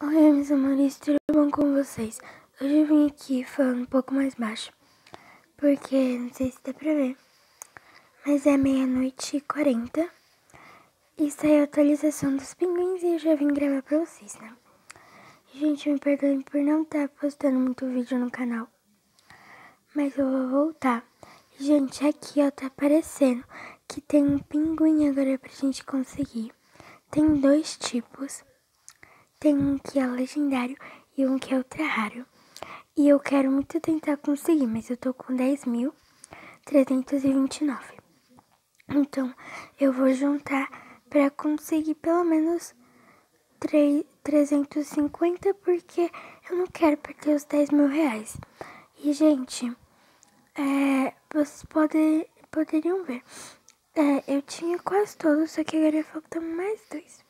Oi, meus amores, tudo bom com vocês? Hoje eu vim aqui falando um pouco mais baixo, porque não sei se dá pra ver, mas é meia-noite e quarenta e saiu a atualização dos pinguins e eu já vim gravar pra vocês, né? Gente, me perdoem por não estar tá postando muito vídeo no canal, mas eu vou voltar. Gente, aqui ó, tá aparecendo que tem um pinguim agora pra gente conseguir. Tem dois tipos. Tem um que é legendário e um que é ultra raro. E eu quero muito tentar conseguir, mas eu tô com 10.329. Então, eu vou juntar para conseguir pelo menos 3, 350, porque eu não quero perder os 10 mil reais. E, gente, é, vocês podem, poderiam ver. É, eu tinha quase todos, só que agora faltam mais dois.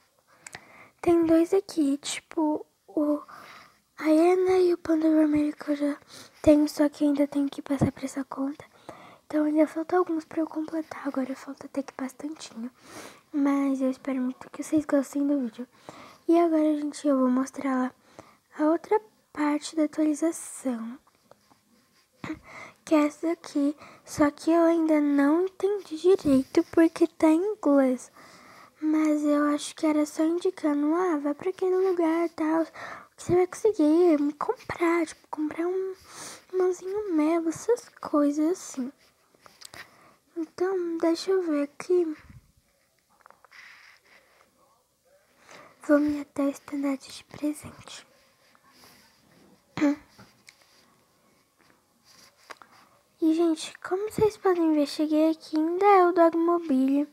Tem dois aqui, tipo, o a Ana e o Panda Vermelho que eu já tenho, só que ainda tenho que passar pra essa conta. Então ainda falta alguns pra eu completar, agora falta até que bastantinho. Mas eu espero muito que vocês gostem do vídeo. E agora, gente, eu vou mostrar lá a outra parte da atualização. Que é essa aqui, só que eu ainda não entendi direito porque tá em inglês. Mas eu acho que era só indicando, ah, vai pra aquele lugar e tal. Que você vai conseguir me comprar, tipo, comprar um mãozinho mel, essas coisas assim. Então, deixa eu ver aqui. Vou me até estandarte de presente. E, gente, como vocês podem ver, cheguei aqui, ainda é o Dogmobile.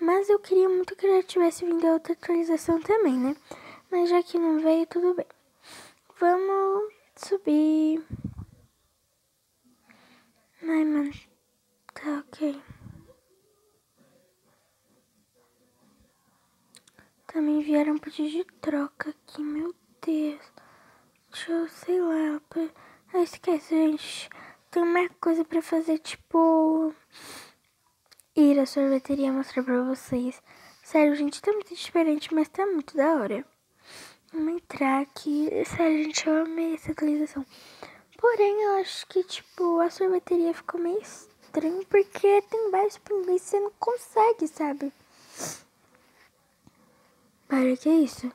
Mas eu queria muito que já tivesse vindo a outra atualização também, né? Mas já que não veio, tudo bem. Vamos subir. Ai, mano. Tá ok. Também vieram pedir de troca aqui, meu Deus. Deixa eu, sei lá. Ah, esquece, gente. Tem mais coisa pra fazer, tipo ir à sorveteria mostrar pra vocês. Sério, gente, tá muito diferente, mas tá muito da hora. Vamos entrar aqui. Sério, gente, eu amei essa atualização. Porém, eu acho que, tipo, a sorveteria ficou meio estranho, porque tem vários pinguins e você não consegue, sabe? Para, que é isso?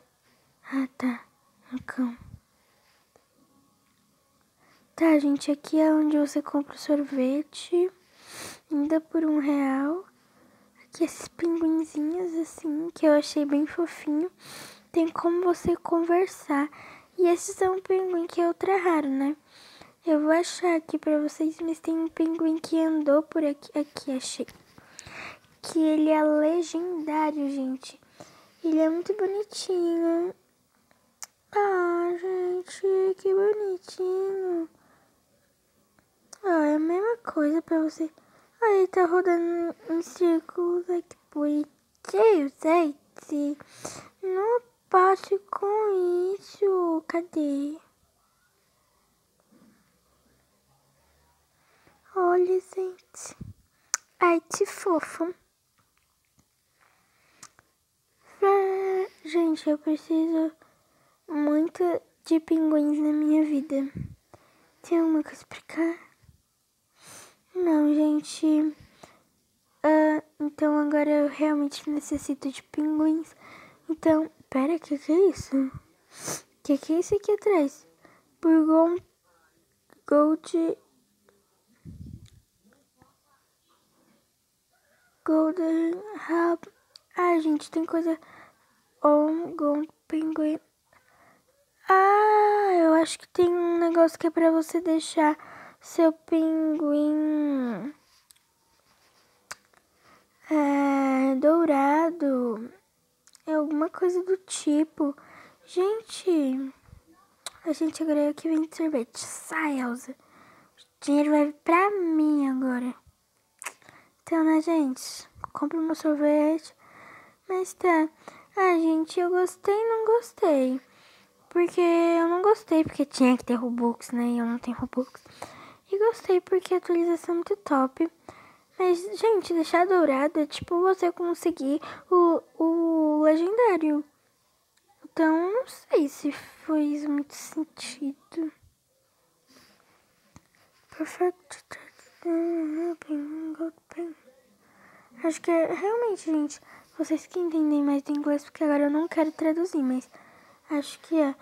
Ah, tá. Um cão. Tá, gente, aqui é onde você compra o sorvete ainda por um real. Aqui esses pinguinzinhos assim, que eu achei bem fofinho. Tem como você conversar. E esses são um pinguim que é ultra raro, né? Eu vou achar aqui pra vocês, mas tem um pinguim que andou por aqui. Aqui, achei. Que ele é legendário, gente. Ele é muito bonitinho. Ah, gente, que bonitinho. Ah, é a mesma coisa pra você. Aí tá rodando em círculos aqui bonitinho, gente. Não passe com isso. Cadê? Olha, gente. Ai, que fofo. Gente, eu preciso muito de pinguins na minha vida. Tem alguma coisa pra cá? Não, gente. Uh, então agora eu realmente necessito de pinguins. Então, pera, que que é isso? Que que é isso aqui atrás? Burgon Gold Golden Hub. Ah, gente, tem coisa on Gold Penguin. Ah, eu acho que tem um negócio que é pra você deixar seu pinguim é, dourado. É alguma coisa do tipo. Gente, a gente agora é vem de sorvete. Sai, Elza. O dinheiro vai pra mim agora. Então, né, gente? Compre meu sorvete. Mas tá. Ah, gente, eu gostei e não gostei. Porque eu não gostei, porque tinha que ter Robux, né? E eu não tenho Robux. E gostei porque a atualização é muito top. Mas, gente, deixar dourado é tipo você conseguir o, o legendário. Então, não sei se fez muito sentido. Perfect. Acho que é realmente, gente, vocês que entendem mais do inglês, porque agora eu não quero traduzir, mas acho que é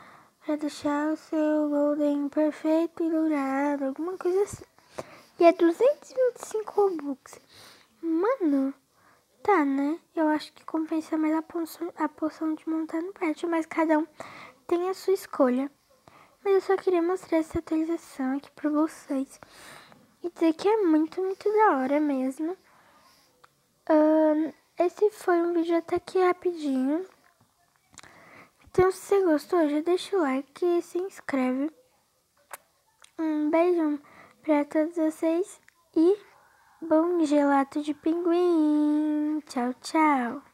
para deixar o seu golden perfeito e dourado, alguma coisa assim. E é 225 Robux. Mano, tá, né? Eu acho que compensa mais a poção, a poção de montar no prédio, mas cada um tem a sua escolha. Mas eu só queria mostrar essa atualização aqui pra vocês. E dizer que é muito, muito da hora mesmo. Esse foi um vídeo até que rapidinho. Então, se você gostou, já deixa o like e se inscreve. Um beijo para todos vocês e bom gelato de pinguim. Tchau, tchau.